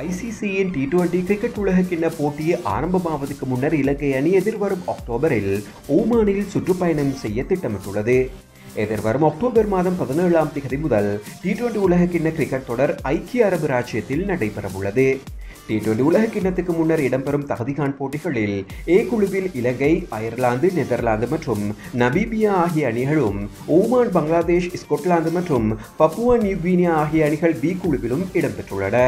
ஐசிசியின் T twenty cricket உலகக்கிண்ண போட்டியை ஆரம்பமாவதற்கு முன்னர் இலங்கை அணி எதிர்வரும் அக்டோபரில் ஓமானில் சுற்றுப்பயணம் செய்ய திட்டமிட்டுள்ளது. எதிர்வரும் அக்டோபர் மாதம் பதினேழாம் தேதி முதல் டி டுவெண்டி உலகக்கிண்ண கிரிக்கெட் தொடர் ஐக்கிய அரபு ராஜ்யத்தில் நடைபெறவுள்ளது. டி டுவெண்டி உலகக்கிண்ணத்துக்கு முன்னர் இடம்பெறும் தகுதிகான் போட்டிகளில் ஏ குழுவில் இலங்கை அயர்லாந்து நெதர்லாந்து மற்றும் நபீபியா ஆகிய அணிகளும் ஓமான் பங்களாதேஷ் ஸ்கொட்லாந்து மற்றும் பப்புவா நியூகினியா ஆகிய அணிகள் பி குழுவிலும் இடம்பெற்றுள்ளன.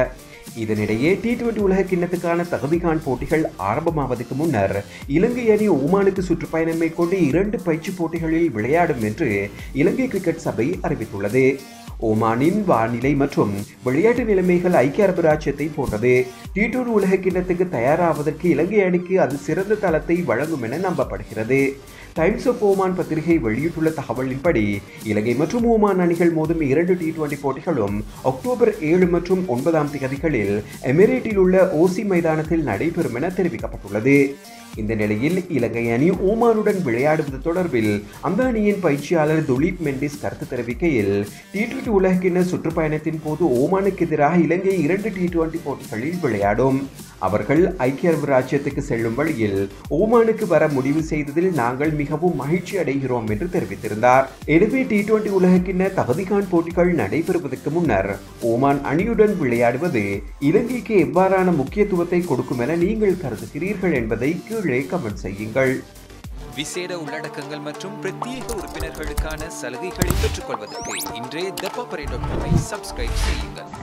இதனிடையே டி டுவெண்டி உலக கிண்ணத்துக்கான தகுதிகான் போட்டிகள் ஆரம்பமாவதற்கு முன்னர் இலங்கை அணி ஓமானுக்கு சுற்றுப்பயணம் மேற்கொண்டு இரண்டு பயிற்சி போட்டிகளில் விளையாடும் என்று இலங்கை கிரிக்கெட் சபை அறிவித்துள்ளது. ஓமானின் வானிலை மற்றும் விளையாட்டு நிலைமைகள் ஐக்கிய அரபு ராஜ்யத்தை போன்றது. டி டுவெண்டி உலக கிண்ணத்துக்கு தயாராவதற்கு இலங்கை அணிக்கு அது சிறந்த தளத்தை வழங்கும் என நம்பப்படுகிறது. டைம்ஸ் ஆஃப் ஓமான் பத்திரிகை வெளியிட்டுள்ள தகவலின்படி இலங்கை மற்றும் ஓமான் அணிகள் மோதும் இரண்டு டி டுவெண்டி போட்டிகளும் அக்டோபர் ஏழு மற்றும் ஒன்பதாம் தேதிகளில் எமிரேட்டில் உள்ள ஓசி மைதானத்தில் நடைபெறும் என தெரிவிக்கப்பட்டுள்ளது. இந்த நிலையில் இலங்கை அணி ஓமானுடன் விளையாடுவது தொடர்பில் அந்த அணியின் பயிற்சியாளர் துலீப் மெண்டிஸ் கருத்து தெரிவிக்கையில் டி டுவெண்டி உலகின சுற்றுப்பயணத்தின் போது ஓமானுக்கு எதிராக இலங்கை இரண்டு டி டுவெண்டி போட்டிகளில் விளையாடும். அவர்கள் ஐக்கிய அரபு ராஜ்யத்துக்கு செல்லும் வழியில் ஓமானுக்கு வர முடிவு செய்ததில் நாங்கள் மிகவும் மகிழ்ச்சி அடைகிறோம் என்று தெரிவித்திருந்தார். எனவே டி டுவெண்டி உலகக்கிண்ண தகுதிகான் போட்டிகள் நடைபெறுவதற்கு முன்னர் ஓமான் அணியுடன் விளையாடுவது இலங்கைக்கு எவ்வாறான முக்கியத்துவத்தை கொடுக்கும் என நீங்கள் கருதுகிறீர்கள் என்பதை கீழே கமெண்ட் செய்யுங்கள். விசேட உள்ளடக்கங்கள் மற்றும் பிரத்யேக உறுப்பினர்களுக்கான சலுகைகளை பெற்றுக்கொள்வதற்கு இன்றே த டாட் காமை சப்ஸ்கிரைப் செய்யுங்கள்.